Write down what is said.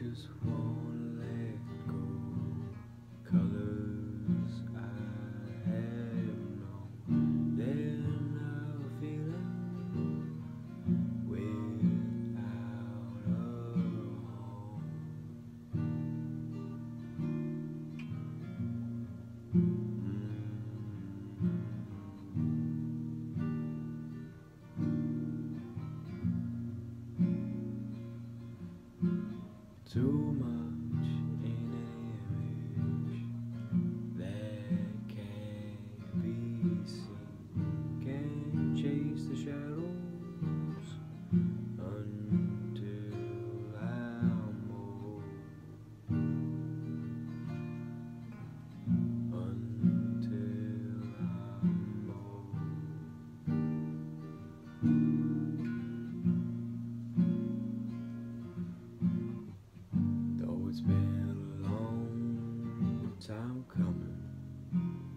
just won't Too much time coming,